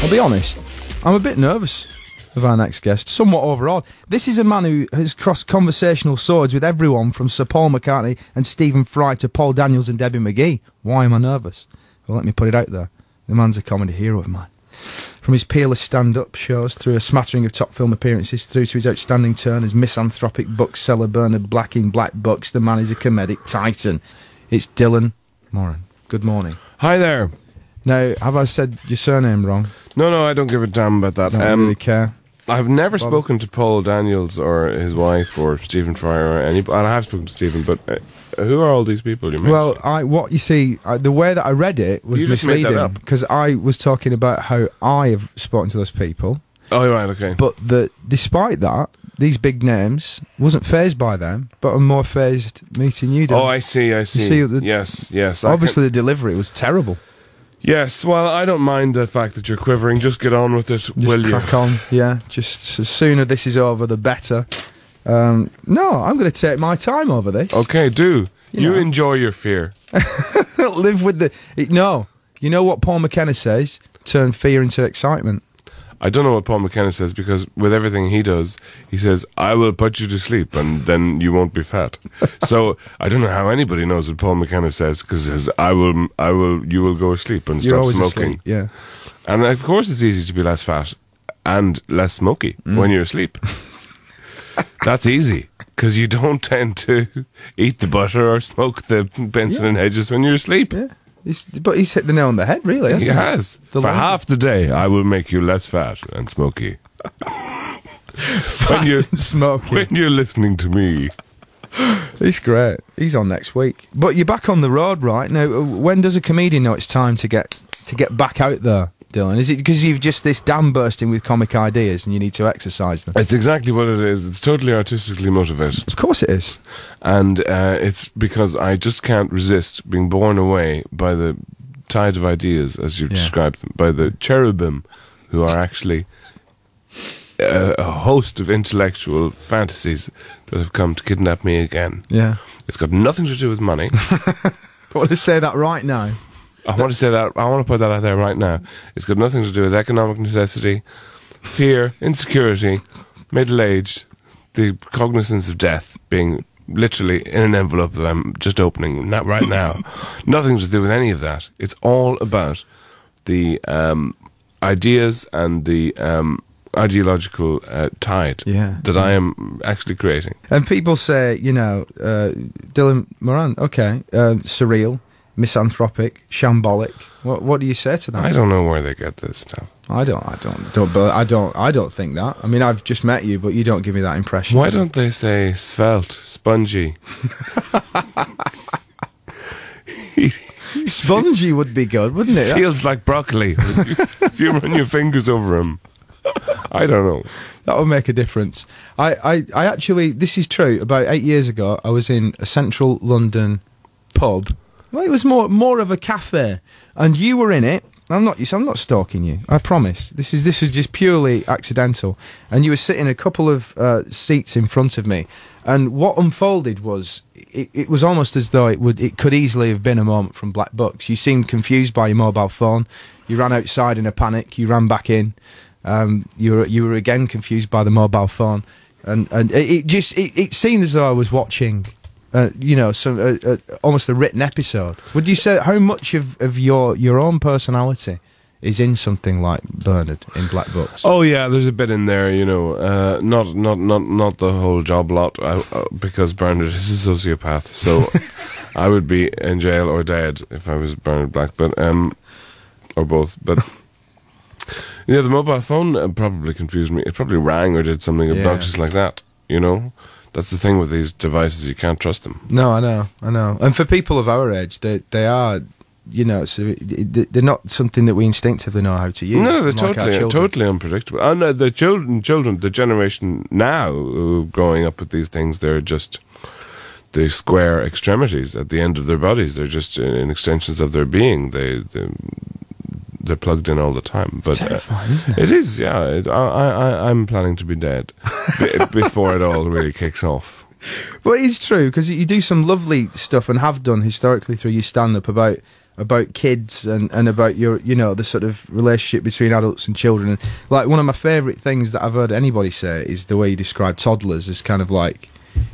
I'll be honest, I'm a bit nervous of our next guest, somewhat overawed. This is a man who has crossed conversational swords with everyone from Sir Paul McCartney and Stephen Fry to Paul Daniels and Debbie McGee. Why am I nervous? Well, let me put it out there. The man's a comedy hero of mine. From his peerless stand up shows through a smattering of top film appearances through to his outstanding turn as misanthropic bookseller Bernard Black in Black Books, the man is a comedic titan. It's Dylan Moran. Good morning. Hi there. Now, have I said your surname wrong? No, no, I don't give a damn about that. I don't Um, really care. I've never spoken to Paul Daniels or his wife or Stephen Fry or any. and I have spoken to Stephen, but uh, who are all these people you mentioned? Well, I what you see, I, the way that I read it was You just made that misleading because I was talking about how I have spoken to those people, oh, right, okay. but that despite that, these big names wasn't fazed by them, but I'm more fazed meeting you. Dan. oh, I see, I see. see the- yes, yes. Obviously, the delivery was terrible. Yes. Well, I don't mind the fact that you're quivering. Just get on with it, Just will you? crack on, yeah. Just the sooner this is over, the better. Um, no, I'm going to take my time over this. Okay, do. You You, know. enjoy your fear. Live with the no. You know what Paul McKenna says? Turn fear into excitement. I don't know what Paul McKenna says because with everything he does, he says, I will put you to sleep and then you won't be fat. so I don't know how anybody knows what Paul McKenna says because he says, I will, I will, you will go asleep and You're stop smoking. asleep. Yeah. And of course, it's easy to be less fat and less smoky Mm. when you're asleep. That's easy because you don't tend to eat the butter or smoke the Benson and Hedges when you're asleep. Yeah. He's, but he's hit the nail on the head, really. Hasn't he? has. The For half the day, I will make you less fat and smoky. Fat you- and smoking. When you're listening to me, He's great. He's on next week. But you're back on the road, right? Now, uh, when does a comedian know it's time to get to get back out there, Dylan? Is it because you've just this dam bursting with comic ideas and you need to exercise them? it's exactly what it is. It's totally artistically motivated. Of course it is. And uh, it's because I just can't resist being borne away by the tide of ideas, as you've Yeah. described them, by the cherubim who are actually a, a host of intellectual fantasies that have come to kidnap me again. Yeah. It's got nothing to do with money. I want to say that right now. I want to say that. I want to put that out there right now. It's got nothing to do with economic necessity, fear, insecurity, middle age, the cognizance of death being literally in an envelope that I'm just opening not right now. nothing to do with any of that. It's all about the um, ideas and the um, ideological uh, tide Yeah. that I am actually creating. And people say, you know, uh, Dylan Moran, okay, uh, surreal, misanthropic, shambolic. What what do you say to that? I don't know where they get this stuff. I don't, I don't, don't, but I don't, I don't think that. I mean, I've just met you, but you don't give me that impression. Why don't they say svelte, spongy? Spongy would be good, wouldn't it? feels like broccoli if you run your fingers over him. I don't know. That would make a difference. I, I, I actually, this is true. About eight years ago, I was in a central London pub. Well, it was more more of a cafe, and you were in it. I'm not. I'm not stalking you. I promise. This is this was just purely accidental. And you were sitting a couple of uh, seats in front of me, and what unfolded was it, it was almost as though it would it could easily have been a moment from Black Books. You seemed confused by your mobile phone. You ran outside in a panic. You ran back in. Um, you were you were again confused by the mobile phone, and and it, it just it, it seemed as though I was watching, uh, you know, some uh, uh, almost a written episode. Would you say how much of, of your your own personality is in something like Bernard in Black Books? Oh yeah, there's a bit in there, you know, uh, not not not not the whole job lot, uh, uh, because Bernard is a sociopath. So I would be in jail or dead if I was Bernard Black, but um, or both. But yeah, the mobile phone probably confused me. It probably rang or did something Yeah. obnoxious like that. You know, that's the thing with these devices; you can't trust them. No, I know, I know. And for people of our age, they they are. You know, so they're not something that we instinctively know how to use. No, they're like totally totally unpredictable. And uh, the children, children, the generation now growing up with these things, they're just the square extremities at the end of their bodies. They're just uh, in extensions of their being. They, they they're plugged in all the time. But uh, terrifying, isn't it? it is, yeah. It, I, I, I'm planning to be dead be- before it all really kicks off. But it's true because you do some lovely stuff and have done historically through your stand-up about about kids and, and about your you know the sort of relationship between adults and children. And like one of my favourite things that I've heard anybody say is the way you describe toddlers as kind of like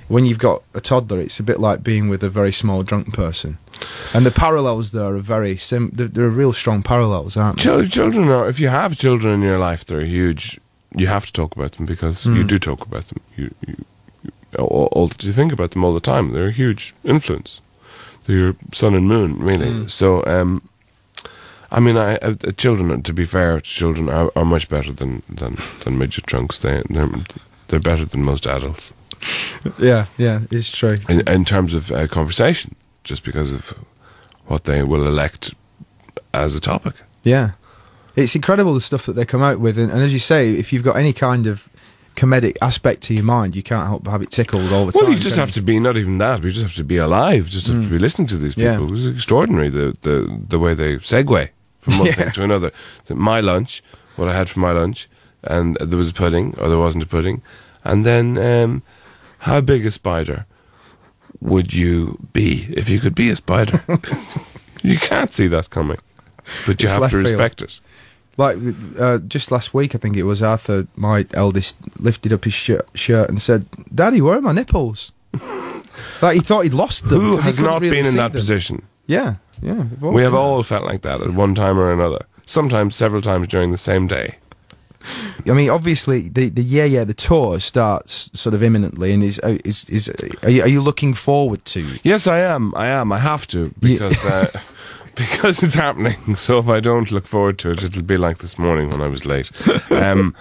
when you've got a toddler, it's a bit like being with a very small drunk person. And the parallels there are very sim. They're, they're real strong parallels, aren't they? Children are, if you have children in your life, they're huge. You have to talk about them because you Mm. do talk about them. You, you, you, all, all, you think about them all the time. They're a huge influence. They're your sun and moon, really. Mm. So, um, I mean, I, uh, uh, children. To be fair, children are, are much better than than, than midget drunks. They they're, they're better than most adults Yeah, yeah, it's true. in, in terms of uh, conversation, just because of what they will elect as a topic. Yeah, it's incredible the stuff that they come out with, and, and as you say, if you've got any kind of comedic aspect to your mind, you can't help but have it tickled all the Well, time. you just have to be not even that. We just have to be alive. Just have to be listening to these Mm. Yeah. people. It's extraordinary the the the way they segue from one Yeah. thing to another. So my lunch, what I had for my lunch, and there was a pudding or there wasn't a pudding, and then um, how big a spider would you be if you could be a spider? you can't see that coming, but you It's have to field. respect it. Like uh, just last week, I think it was Arthur, my eldest, lifted up his shirt, shirt and said, "Daddy, where are my nipples?" like he thought he'd lost them. Who has couldn't really been in that them. position? Yeah, yeah. We have all felt like that at one time or another. Sometimes several times during the same day. I mean, obviously, the the yeah yeah the tour starts sort of imminently, and is uh, is is are you, are you looking forward to? Yes, I am. I am. I have to because uh, because it's happening. So if I don't look forward to it, it'll be like this morning when I was late. Um,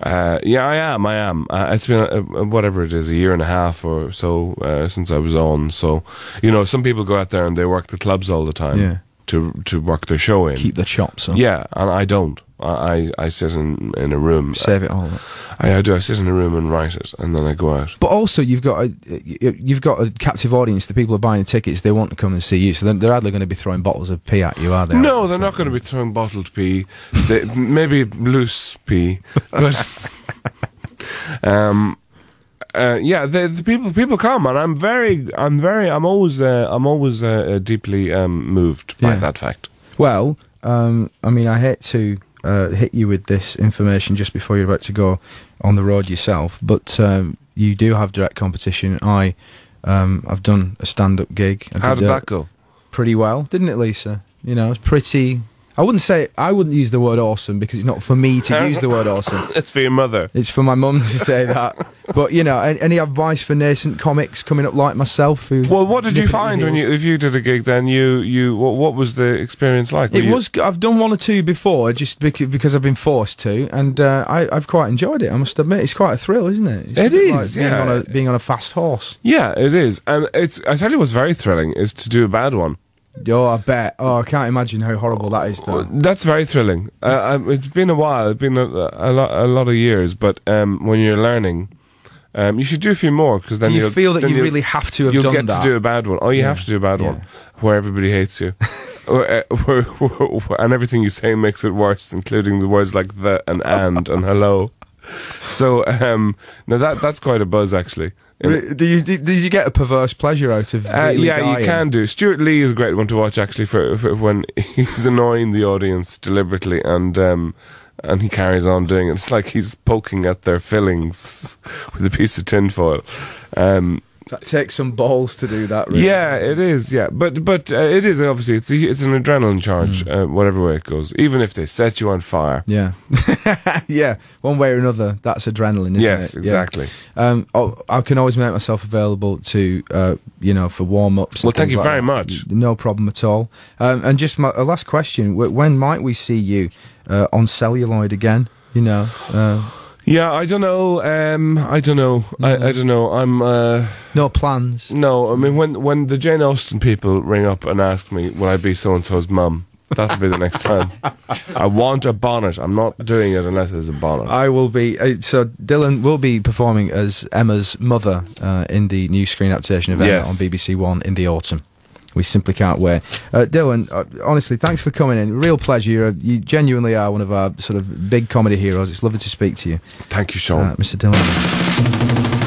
uh, yeah, I am. I am. Uh, it's been uh, uh, whatever it is, a year and a half or so uh, since I was on. So you know, some people go out there and they work the clubs all the time Yeah. to to work their show in. Keep the chops up. yeah, and I don't. I I, I sit in in a room. Save it all. I, I do. I sit in a room and write it, and then I go out. But also, you've got a you've got a captive audience. The people are buying tickets; they want to come and see you. So they're, they're hardly going to be throwing bottles of pee at you, are they? No, they're not going to be throwing bottled pee. They, maybe loose pee, but um, uh, yeah, the, the people people come, and I'm very, I'm very, I'm always, uh, I'm always uh, uh, deeply um, moved by Yeah. that fact. Well, um, I mean, I hate to uh, hit you with this information just before you're about to go on the road yourself, but um, you do have direct competition. I, um, I've done a stand-up gig. I How did uh, that go? Pretty well, didn't it, Lisa? You know, it's pretty. I wouldn't say I wouldn't use the word awesome because it's not for me to use the word awesome. It's for your mother. It's for my mum to say that. But you know, any, any advice for nascent comics coming up like myself? Who Well, what did you nip at the find when you, if you did a gig? Then you, you, what, what was the experience like? Were It you- was. I've done one or two before, just because, because I've been forced to, and uh, I, I've quite enjoyed it. I must admit, it's quite a thrill, isn't it? It's It is, like being yeah. on a being on a fast horse. Yeah, it is, and it's. I tell you, what's very thrilling is to do a bad one. Oh, I bet. Oh, I can't imagine how horrible that is. Though. That's very thrilling. Uh, it's been a while. It's been a, a lot, a lot of years. But um, when you're learning, um, you should do a few more because then Do you you'll, feel that you really have to have you'll get that? to do a bad one. Oh, you Yeah. have to do a bad one where everybody hates you, Where, uh, where- where- and everything you say makes it worse, including the words like the and and and hello. So um, now that that's quite a buzz actually. Do you did you get a perverse pleasure out of? Uh, yeah, dying? you can do. Stewart Lee is a great one to watch actually for, for when he's annoying the audience deliberately and um, and he carries on doing it. It's like he's poking at their fillings with a piece of tinfoil. Um, That takes some balls to do that. Really. yeah, it is. Yeah, but but uh, it is obviously it's a, it's an adrenaline charge, Mm. uh, whatever way it goes. Even if they set you on fire. Yeah, yeah. One way or another, that's adrenaline, isn't yes, it? Yeah. exactly. Um, oh, I can always make myself available to, uh, you know, for warm ups. Well, thank you very much. No problem at all. Um, and just my a last question: When might we see you uh, on celluloid again? You know, uh, Yeah, I don't know. Um, I don't know. I, I don't know. I'm. Uh, no plans. No, I mean when when the Jane Austen people ring up and ask me will I be so and so's mum, that'll be the next time. I want a bonnet. I'm not doing it unless there's a bonnet. I will be. Uh, so Dylan will be performing as Emma's mother uh, in the new screen adaptation of Emma Yes. on BBC One in the autumn. We simply can't wait. Uh, Dylan, uh, honestly, thanks for coming in. Real pleasure. You're, you genuinely are one of our sort of big comedy heroes. It's lovely to speak to you, Thank you, Shaun. uh, Mr. Dylan.